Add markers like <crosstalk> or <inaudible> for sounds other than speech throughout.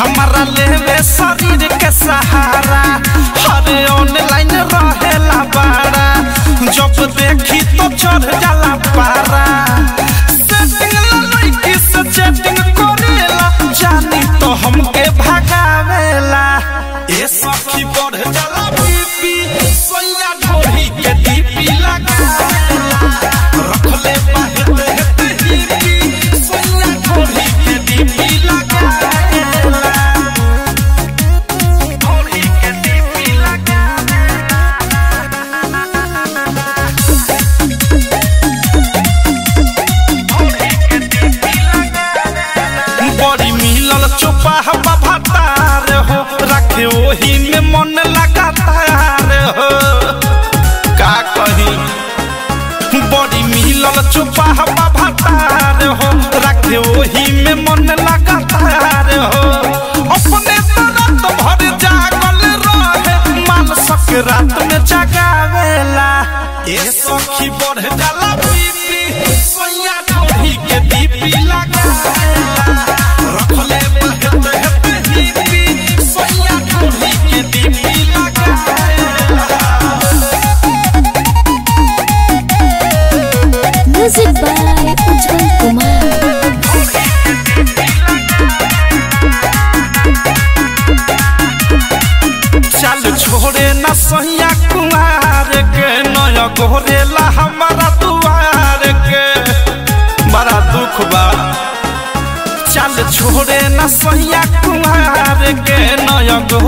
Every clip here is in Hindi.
हमारा लेवे शरीर के सहारा। हरे ऑनलाइन रहेला बाड़ा जब देखी तो चढ़ जाला पारा ओही में मन लगाता हो। का कही? बड़ी मिलल चुपा हवा भतार हो। रख ओही में मन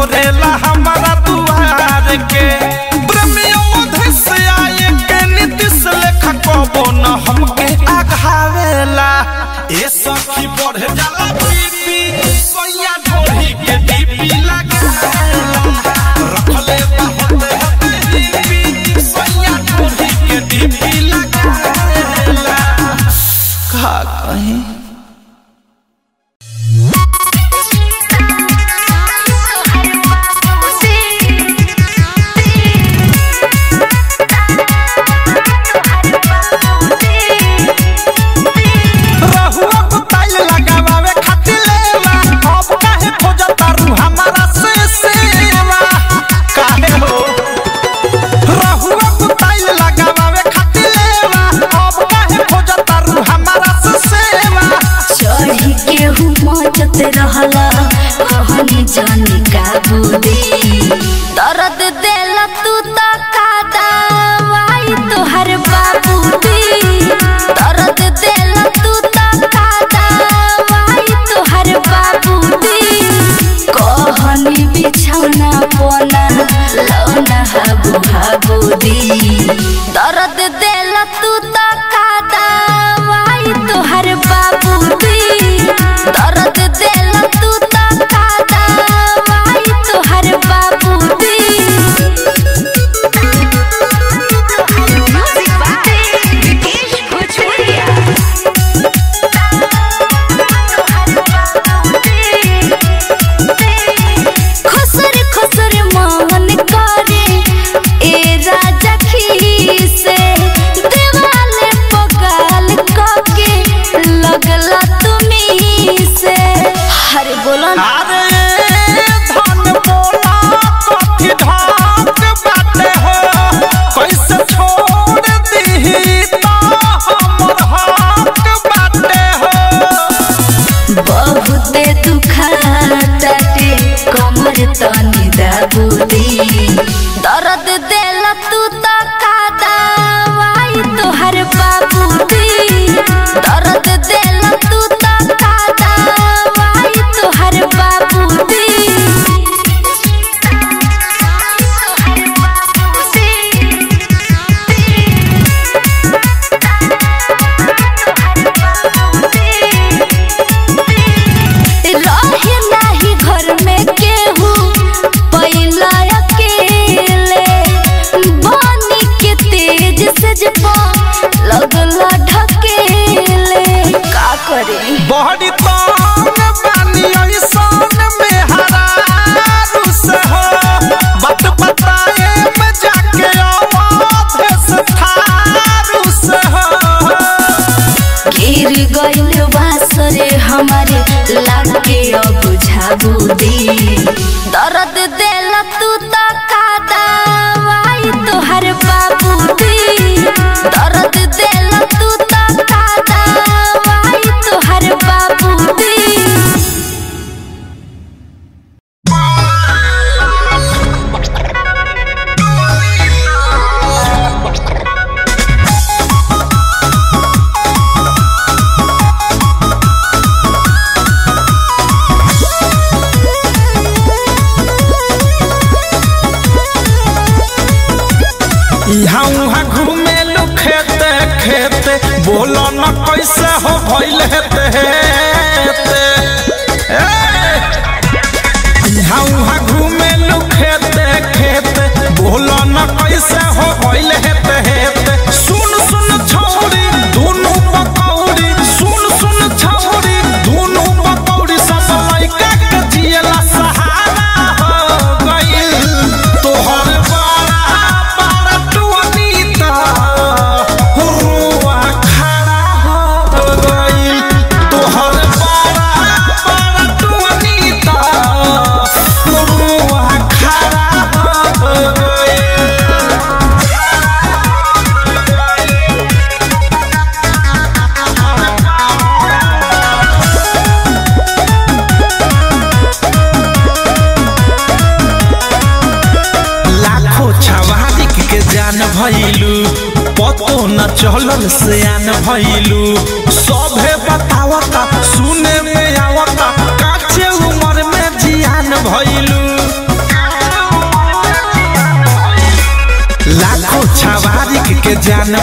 घुरेला हमारा दुआर के। हमके आघावेला। ए सखी बढ़ जाला बीपी सैया ढोली के बीपी लगाला रखले बहुत हते बीपी सैया ढोली के बीपी लगाला का महबूबी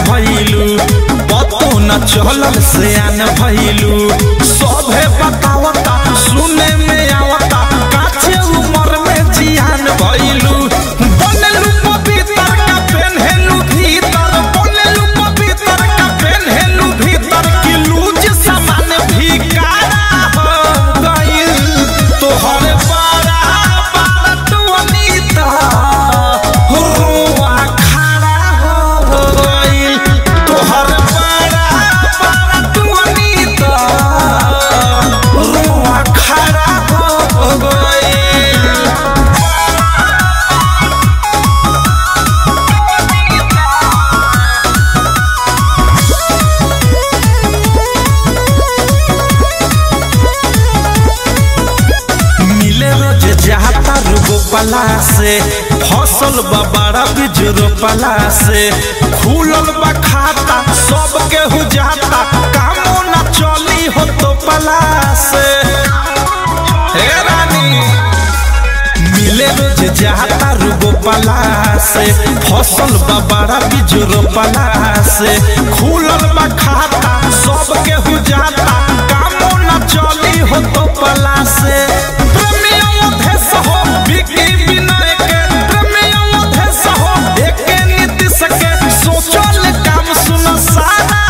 भैलू पतो न चलल सियान भैलू रोपला से फ़सल बड़ा बीज रोपला से खुलल बा खाता, सब केहू जाता। कामो ना चली हो तो पला से हे रानी मिले जे जाता रुगो पला से फ़सल बड़ा बीज रोपला से खुलल बा खाता, सब केहू जाता। कामो ना चली हो तो पला से I'm mama.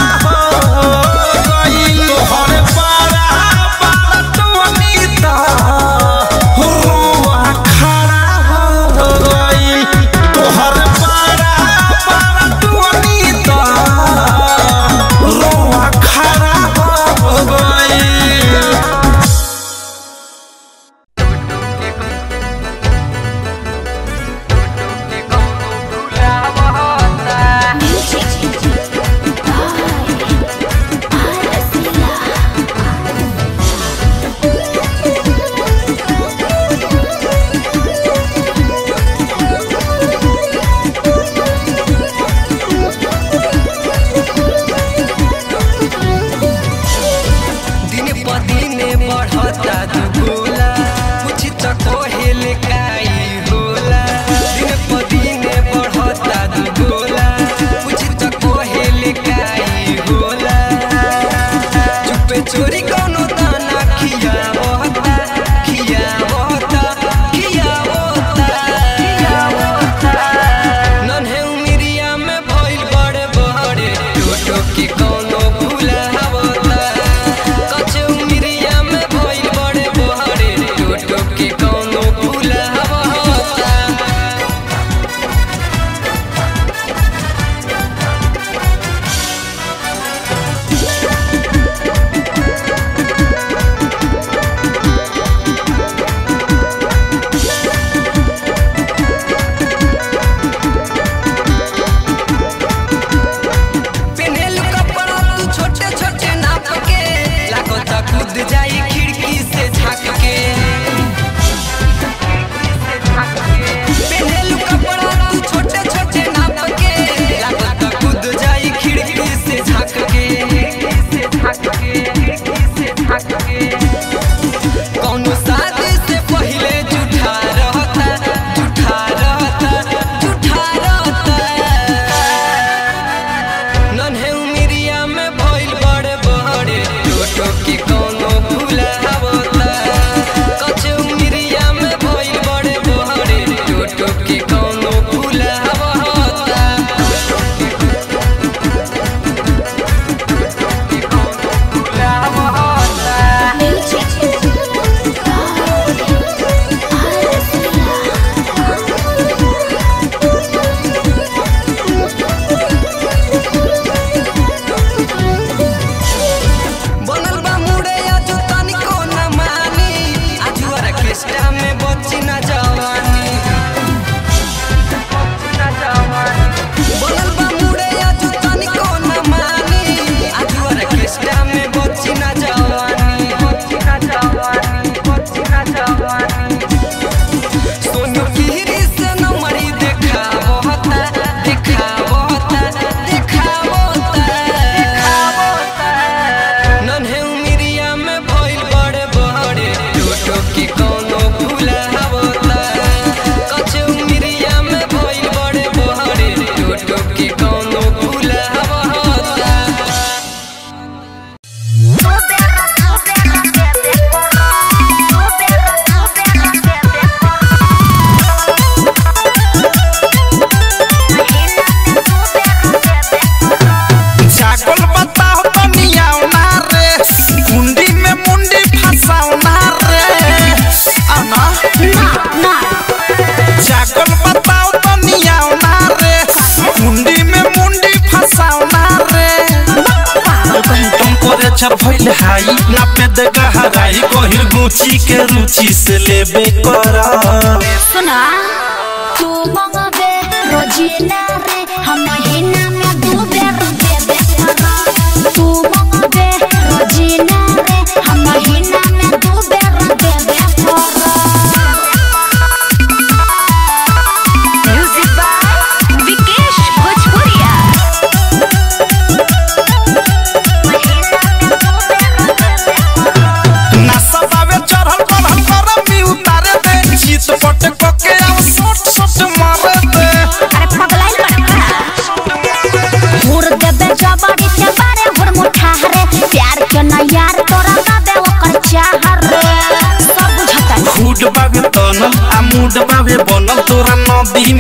good.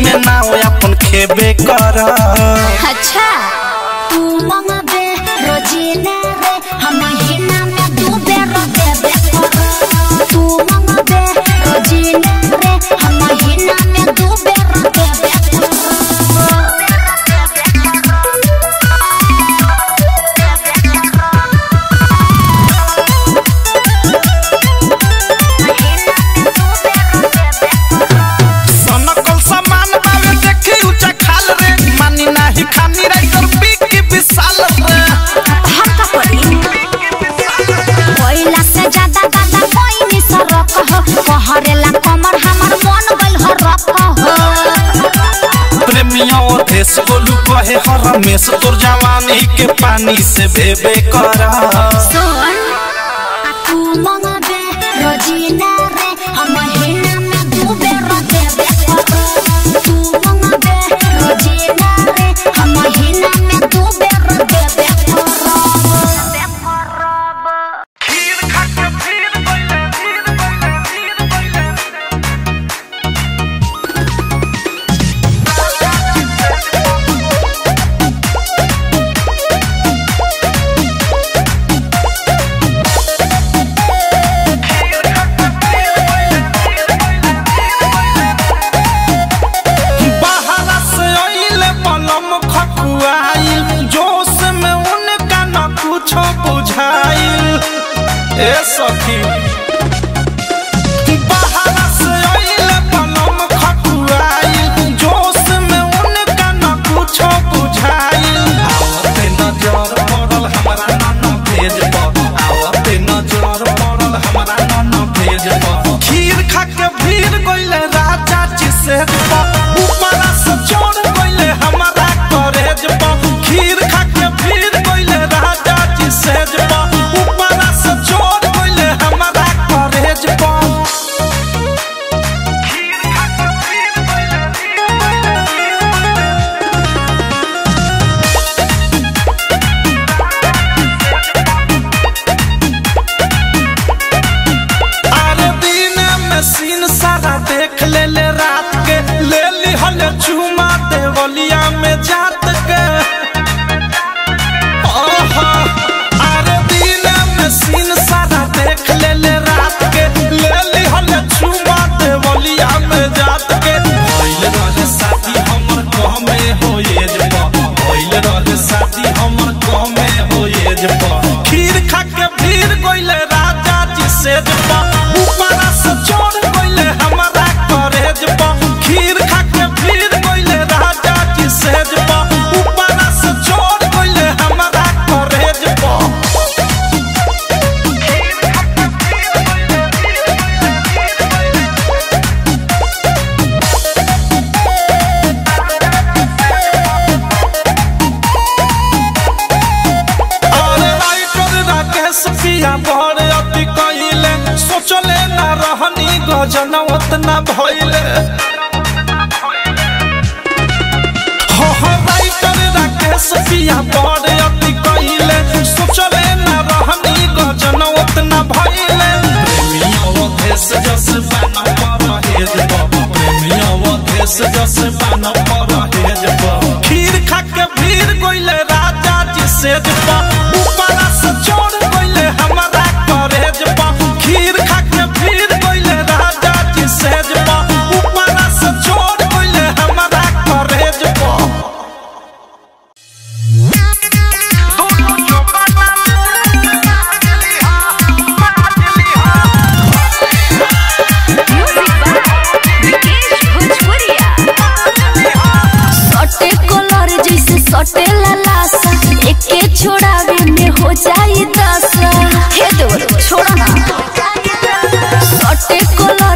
में ना हो अपन खेबे कर अच्छा। रमेश हर जवानी के पानी से करा। सोन रोजीना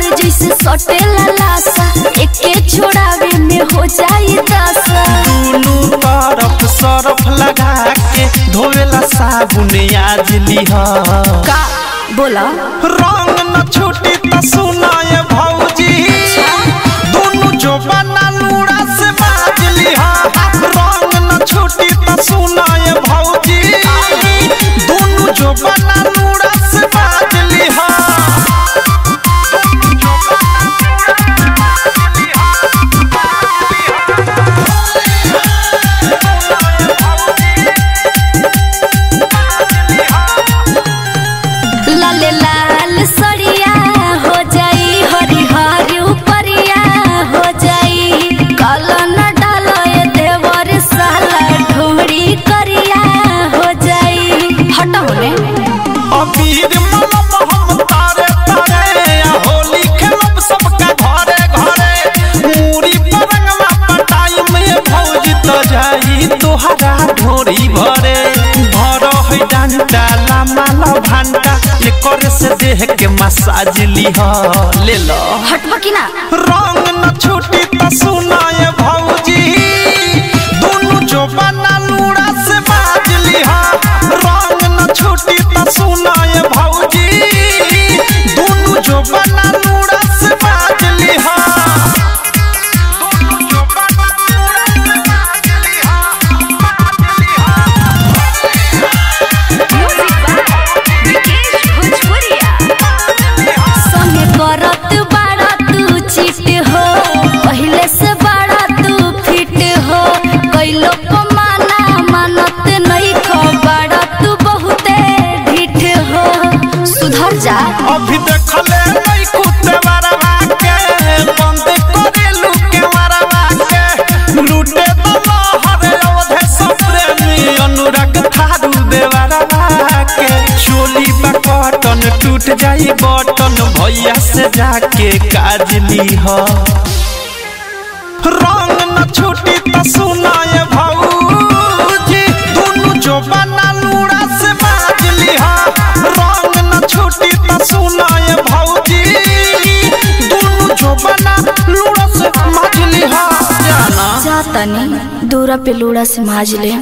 कलर जैसे सटे लालासा एके छोड़ावे में हो जाई दस। दुनू तरफ़ सरफ लगा के धोवेला साबुन आज लिह। का? बोला। रंग न छूटी त सुनाए भौजी दुनू जो बना लूड़ा से बाज लिह। रंग न छूटी त सुनाए भौजी दुनू जो बना लूड़ा से बाज लिह। ला एकर से देह के मसाज ले लो की ना। रंग न छूटी त सुनाए टूट जाई बटन, भैया से जाके काज लीह। रंग न छूटी त सुनाए भौजी दुनू जो बना लूड़ा से बाज लिहा। रंग न छूटी त सुनाए भौजी दुनू जो बना लूड़ा से माज लिहा। जाना जा तनी दूरा पे लूड़ा से माज ले।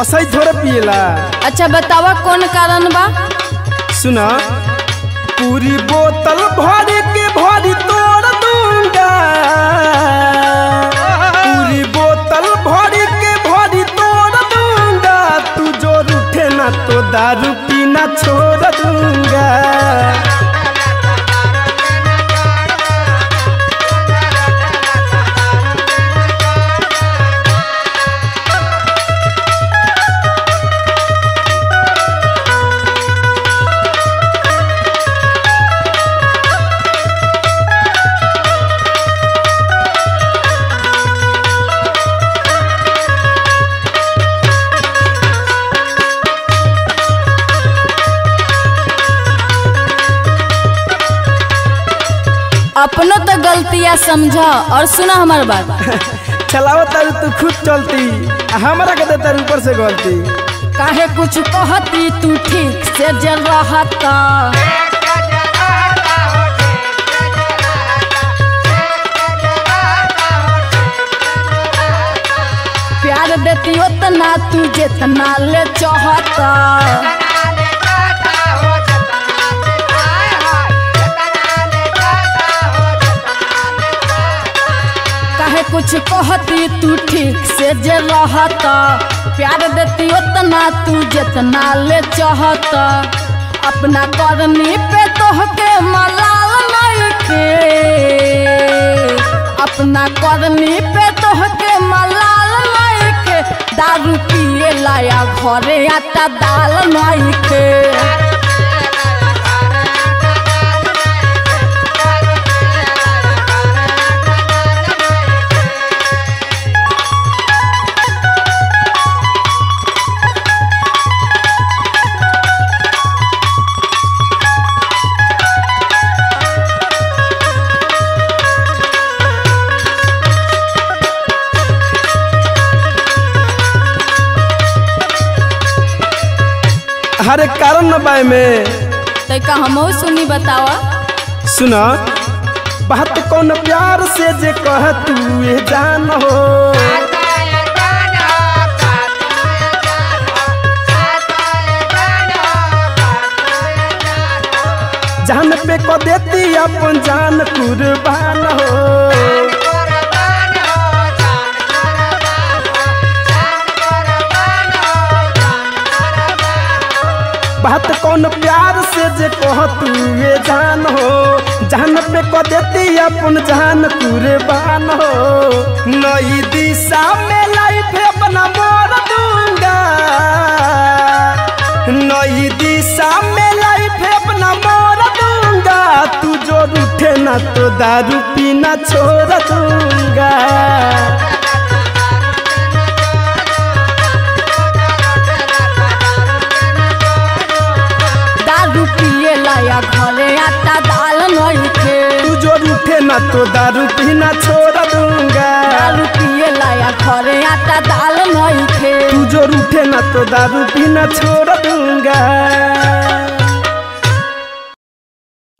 असही थोड़े पिएला अच्छा बतावा कौन कारण बा? सुना पूरी बोतल भर के भरी तोड़ दूँगा। पूरी बोतल भर के भरी तोड़ दूँगा। तू जो रूठे ना तो दारू पीना छोड़ दूँगा। अपनो तो गलतियाँ समझा और सुना हमार बात। <laughs> चलाओ तारू तू खुद चलती हमारा हमरा के तारू ऊपर से गलती। काहे कुछ कहती तू ठीक से जल रहा था प्यार देती उतना तू जितना ले चाहता। कुछ कहती तू ठीक से जे रहता। प्यार देती उतना तू जितना ले चाहता। अपना करनी पे तोहके मलाल नहीं के अपना करनी पे तोहके मलाल नहीं के दारू पिए लाया घरे आटा दाल नहीं के हरे कारण न बाय में। तैका हमहू सुनी बतावा सुना बात कौन प्यार से जे कह तू ये जान हो। जान पे को देती अपन जान कुर्बान हो। बात कौन प्यार से जे कह तू ये जान हो? जान पे को देती अपन जान कुर्बान हो। नई दिशा में लाइफ अपना मोड़ दूँगा। नई दिशा में लाइफ अपना मोड़ दूँगा। तू जो रूठे ना तो दारू पीना छोड़ दूँगा। तो दारू पीना छोड़ दूँगा दारू पिए लाया घरे आटा दाल नहीं के तू जो रूठे ना तो दारू पीना छोड़ दूँगा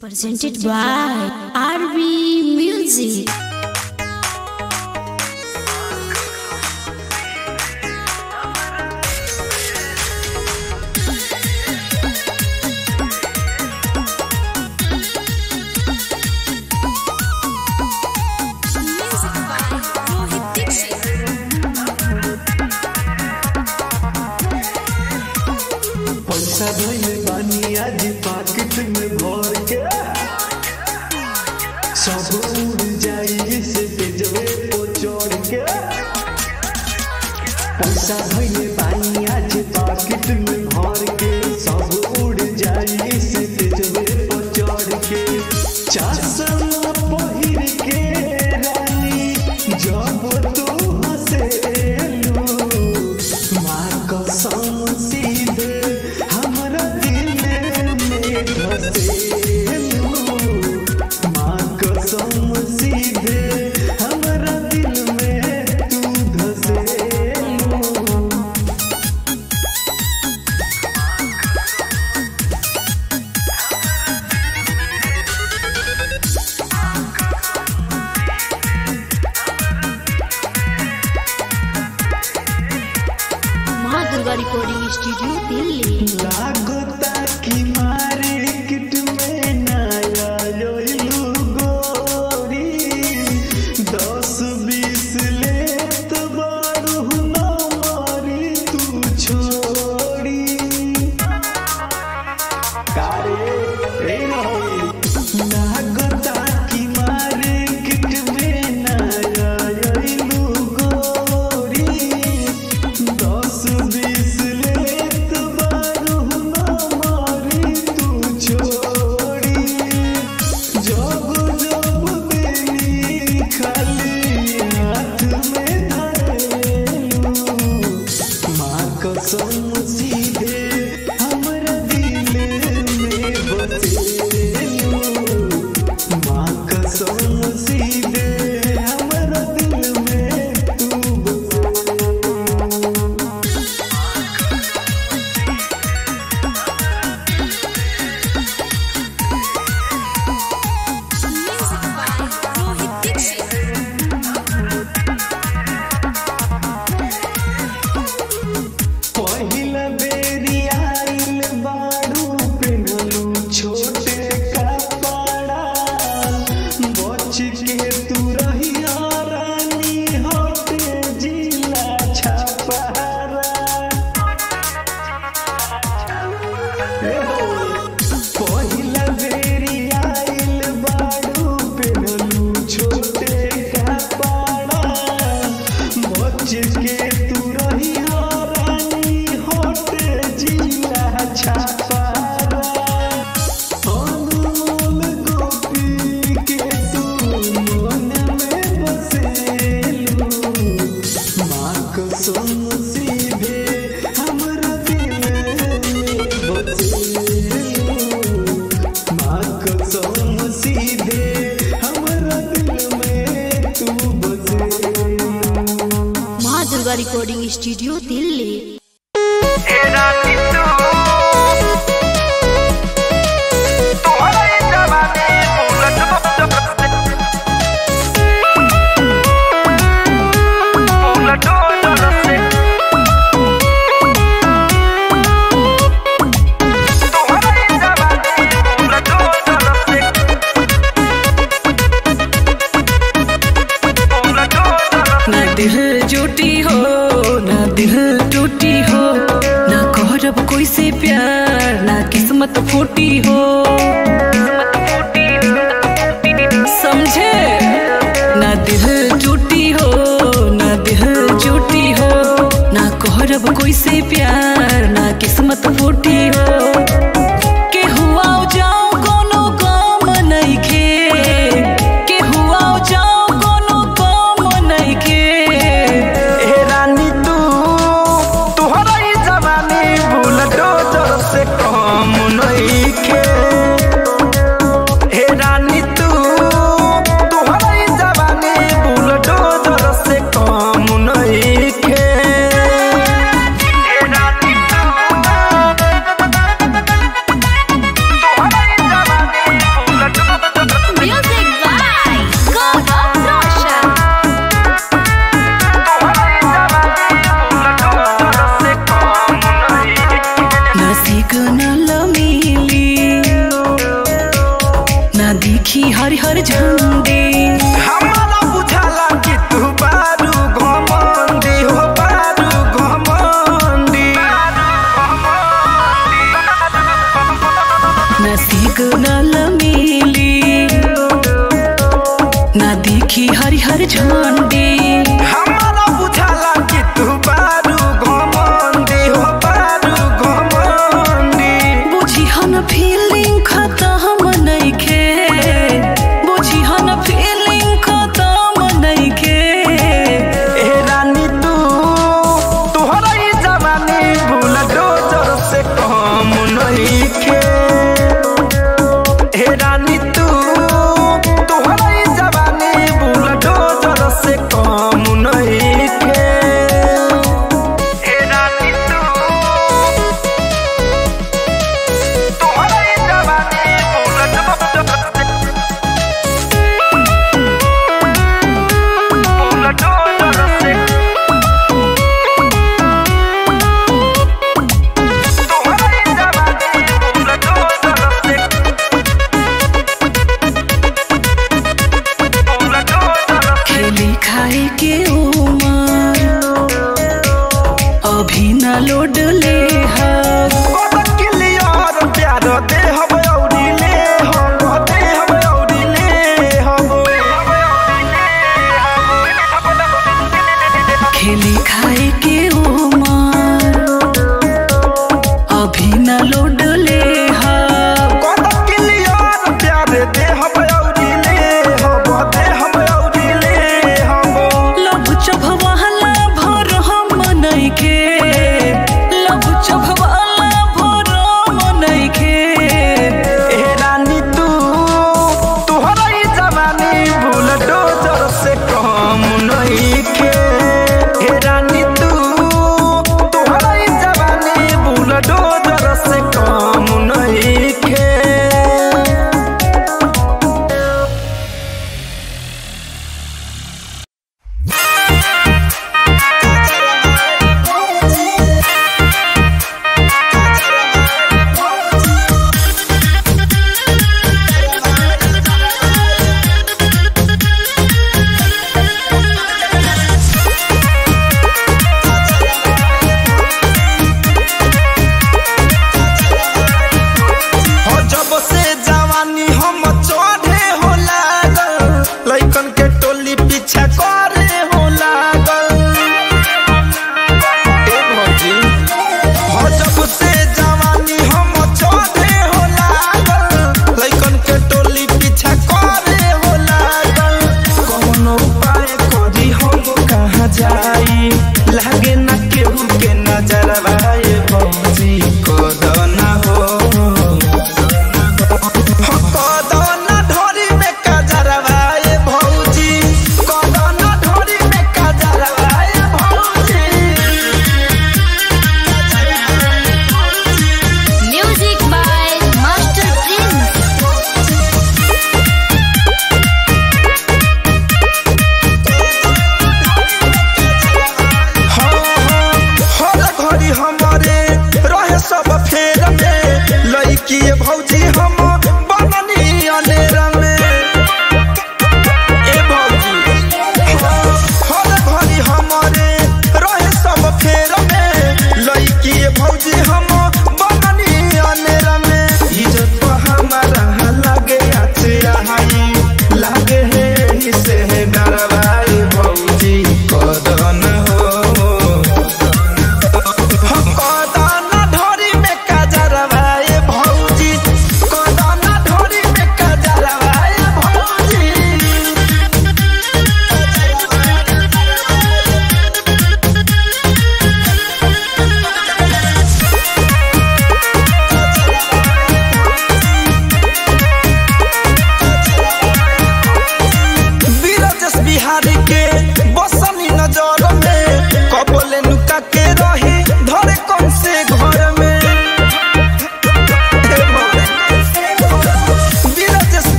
presented by RB Music.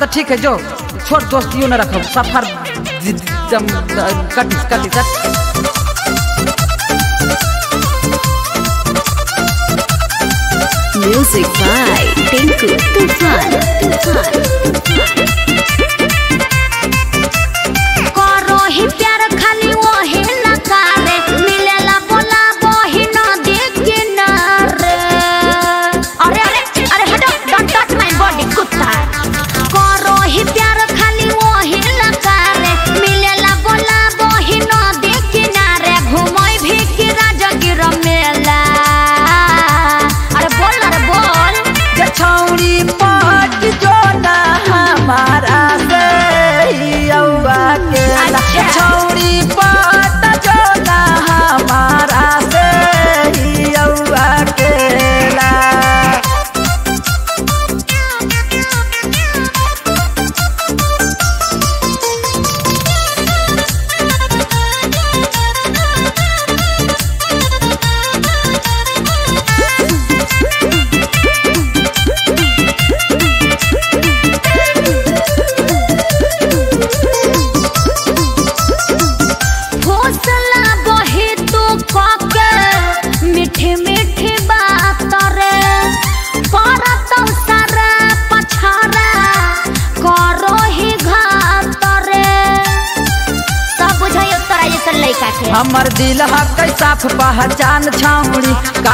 अच्छा ठीक है जो छोड़ दोस्तियों न रखो सफ़र cut cut cut Music by Tinku Tufan Tufan Tufan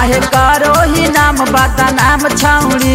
काहे करो ही नाम बाता नाम छौड़ी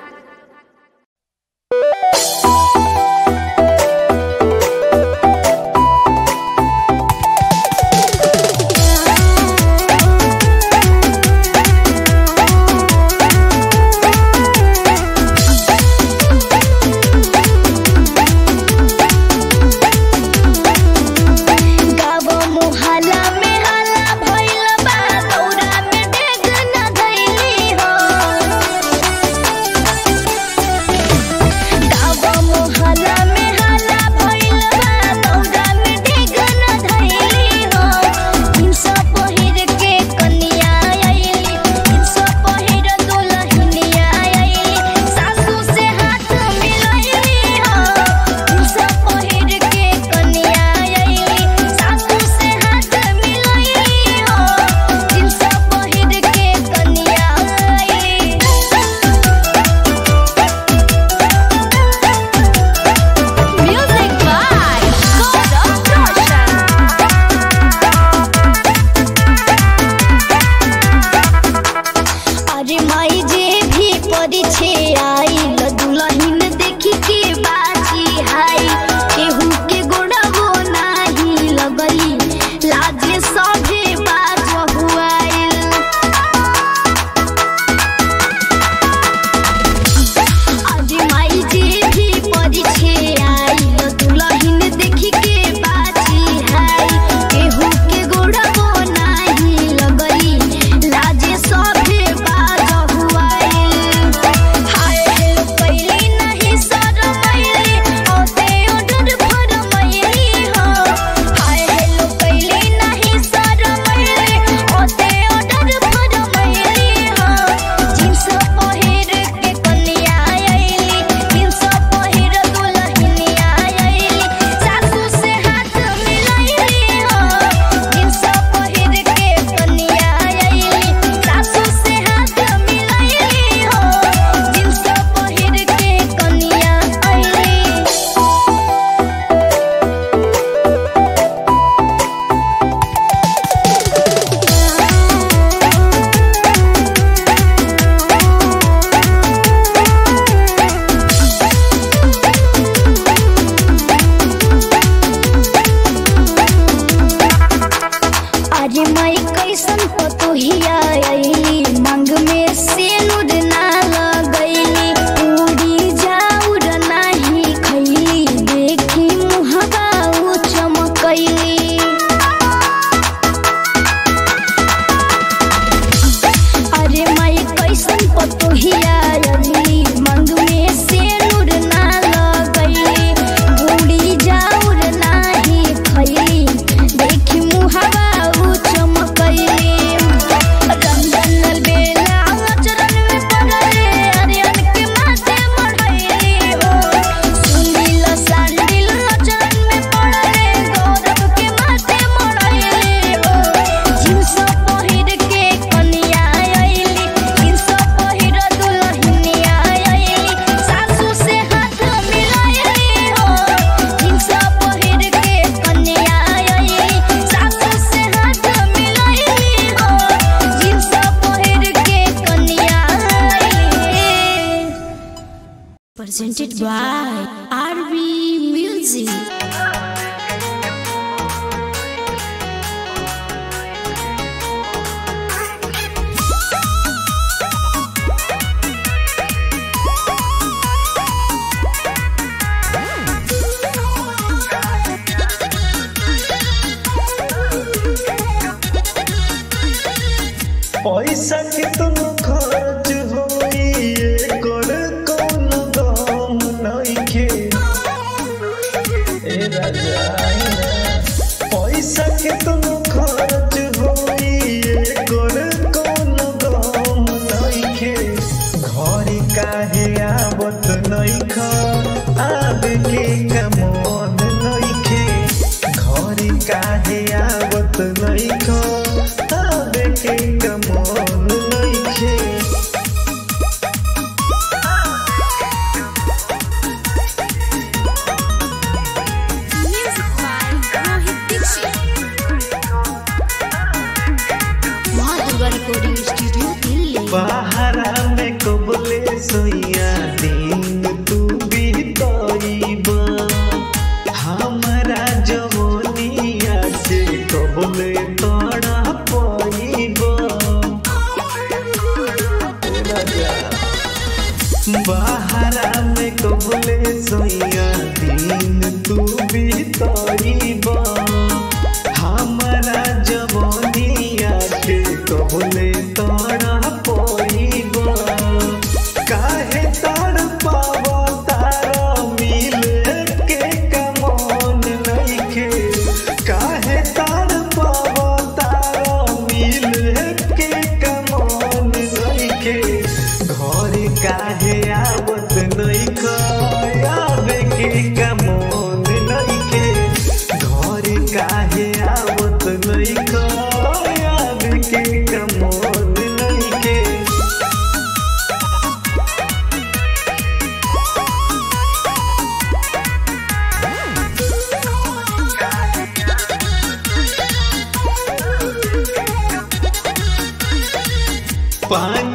पानी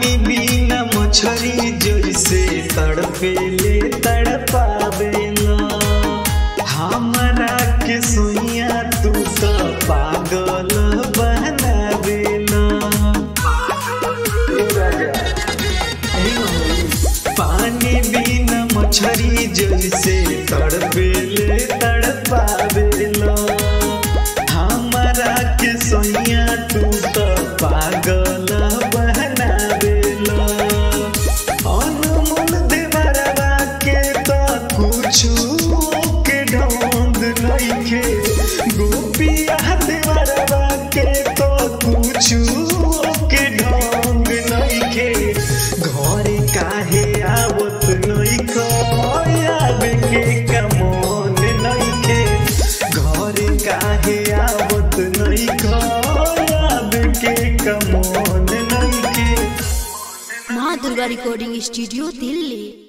Recording Studio, Delhi.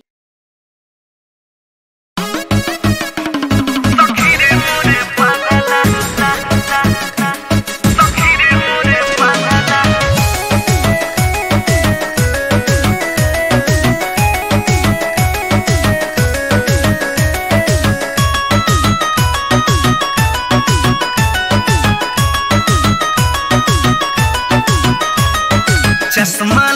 चश्मा